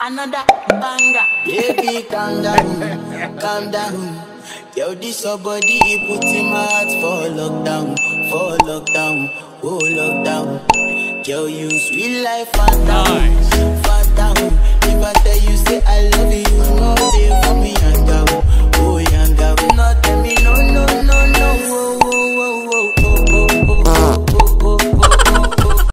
Another banger. Baby, calm down, calm down. Yo, this your body, it put in my heart for lockdown, for lockdown, oh lockdown. Yo, you sweet life, and nice.